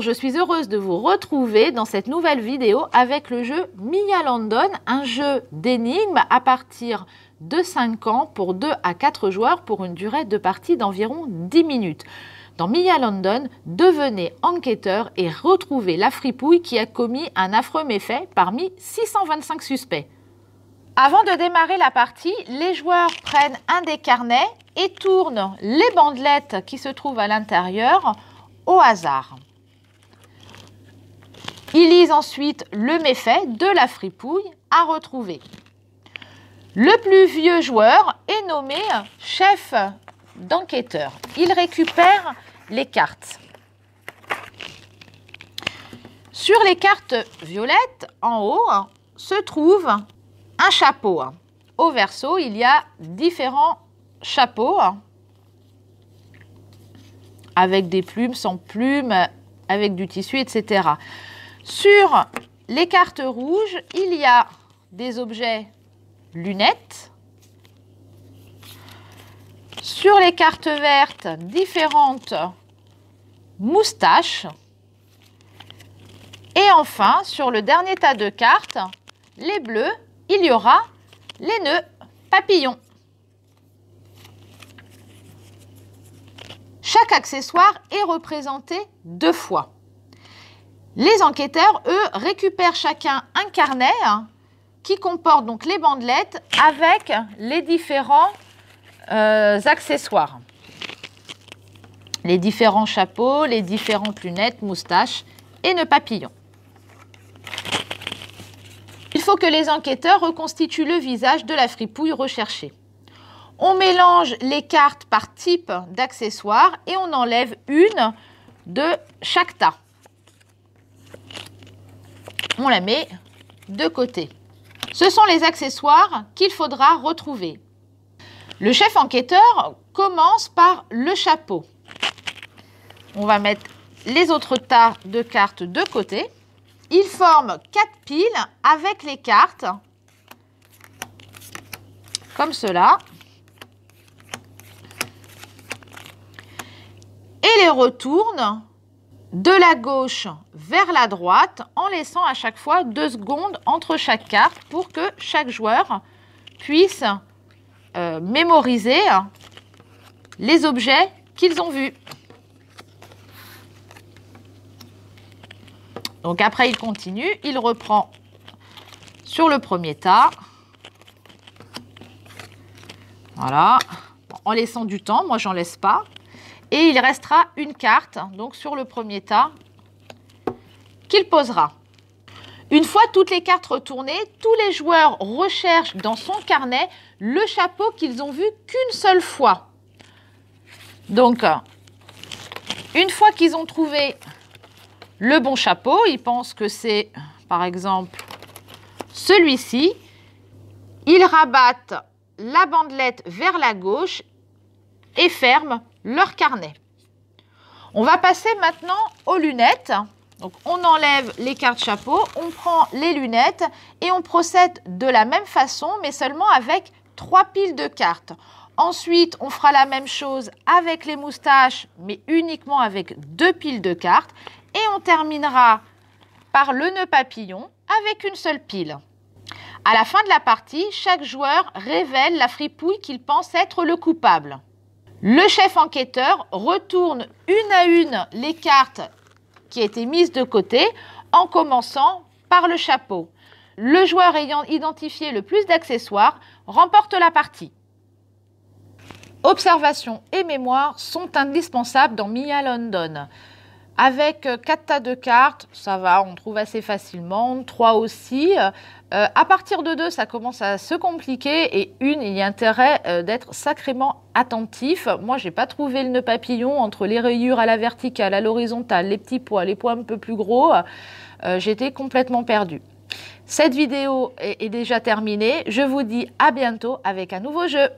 Je suis heureuse de vous retrouver dans cette nouvelle vidéo avec le jeu Mia London, un jeu d'énigmes à partir de 5 ans pour 2 à 4 joueurs pour une durée de partie d'environ 10 minutes. Dans Mia London, devenez enquêteur et retrouvez la fripouille qui a commis un affreux méfait parmi 625 suspects. Avant de démarrer la partie, les joueurs prennent un des carnets et tournent les bandelettes qui se trouvent à l'intérieur au hasard. Ils lisent ensuite le méfait de la fripouille à retrouver. Le plus vieux joueur est nommé chef d'enquêteur. Il récupère les cartes. Sur les cartes violettes, en haut, se trouve un chapeau. Au verso, il y a différents chapeaux avec des plumes, sans plumes, avec du tissu, etc. Sur les cartes rouges, il y a des objets lunettes. Sur les cartes vertes, différentes moustaches. Et enfin, sur le dernier tas de cartes, les bleus, il y aura les nœuds papillons. Chaque accessoire est représenté deux fois. Les enquêteurs, eux, récupèrent chacun un carnet hein, qui comporte donc les bandelettes avec les différents euh, accessoires. Les différents chapeaux, les différentes lunettes, moustaches et nœuds papillons. Il faut que les enquêteurs reconstituent le visage de la fripouille recherchée. On mélange les cartes par type d'accessoires et on enlève une de chaque tas. On la met de côté. Ce sont les accessoires qu'il faudra retrouver. Le chef enquêteur commence par le chapeau. On va mettre les autres tas de cartes de côté. Il forme quatre piles avec les cartes, comme cela. et les retourne de la gauche vers la droite en laissant à chaque fois deux secondes entre chaque carte pour que chaque joueur puisse euh, mémoriser les objets qu'ils ont vus. Donc après, il continue, il reprend sur le premier tas. Voilà, en laissant du temps, moi j'en laisse pas. Et il restera une carte, donc sur le premier tas, qu'il posera. Une fois toutes les cartes retournées, tous les joueurs recherchent dans son carnet le chapeau qu'ils ont vu qu'une seule fois. Donc, une fois qu'ils ont trouvé le bon chapeau, ils pensent que c'est, par exemple, celui-ci, ils rabattent la bandelette vers la gauche et ferment leur carnet. On va passer maintenant aux lunettes. On enlève les cartes chapeau, on prend les lunettes et on procède de la même façon mais seulement avec trois piles de cartes. Ensuite, on fera la même chose avec les moustaches mais uniquement avec deux piles de cartes et on terminera par le nœud papillon avec une seule pile. À la fin de la partie, chaque joueur révèle la fripouille qu'il pense être le coupable. Le chef enquêteur retourne une à une les cartes qui étaient mises de côté en commençant par le chapeau. Le joueur ayant identifié le plus d'accessoires remporte la partie. Observation et mémoire sont indispensables dans Mia London. Avec 4 euh, tas de cartes, ça va, on trouve assez facilement. 3 aussi. Euh, à partir de 2, ça commence à se compliquer. Et une, il y a intérêt euh, d'être sacrément attentif. Moi, je n'ai pas trouvé le nœud papillon entre les rayures à la verticale, à l'horizontale, les petits pois, les pois un peu plus gros. J'étais complètement perdue. Cette vidéo est déjà terminée. Je vous dis à bientôt avec un nouveau jeu.